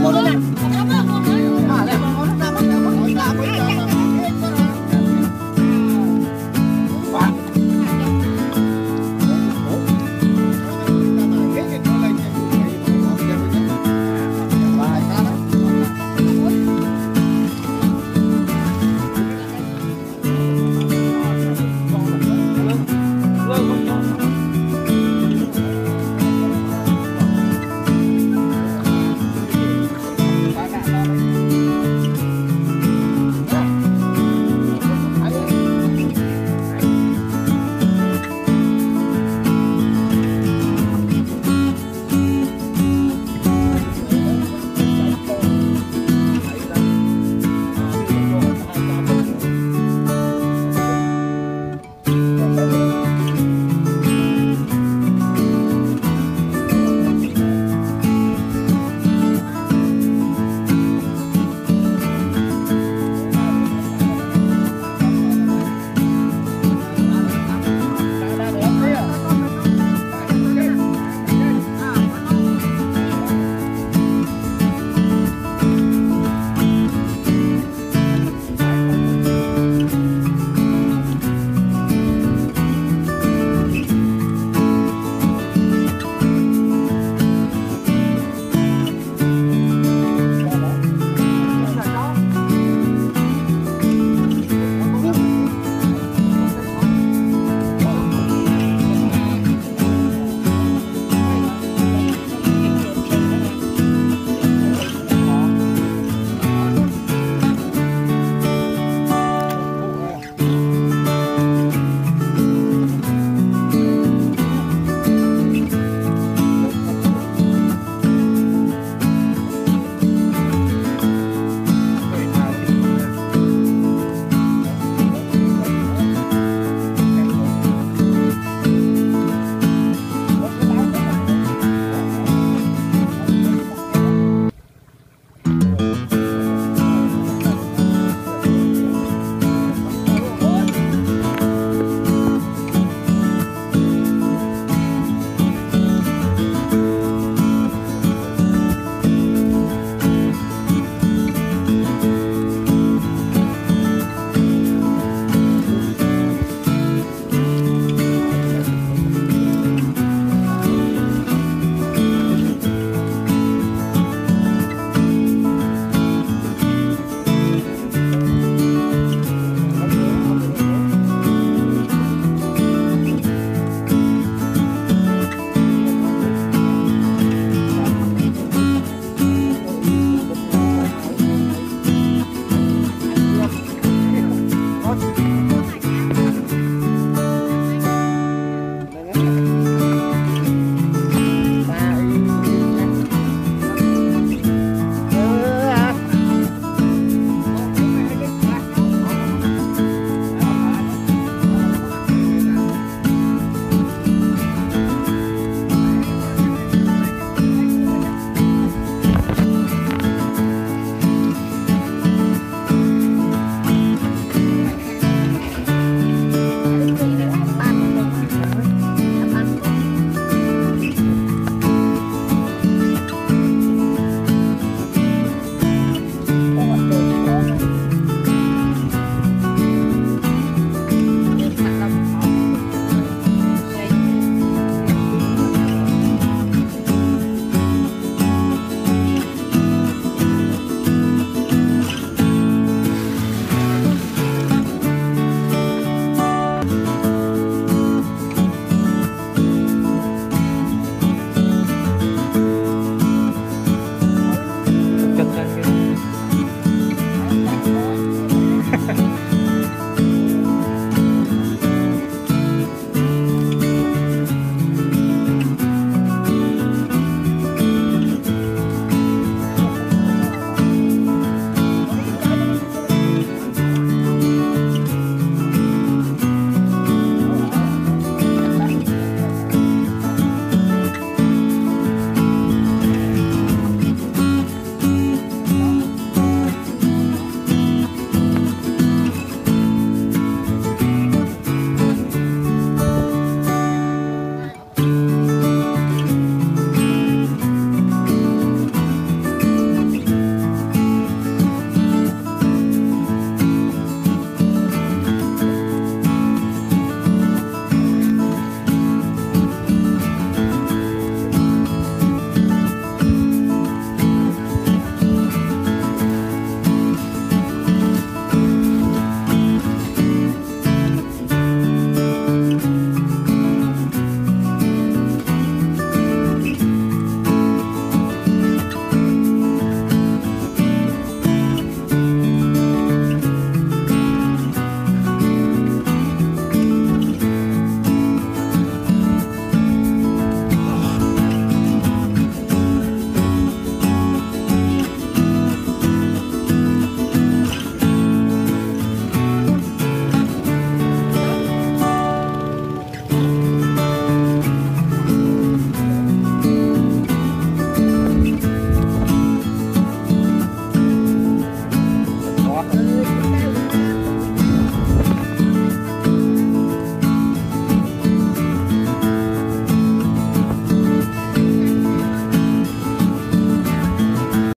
More than that.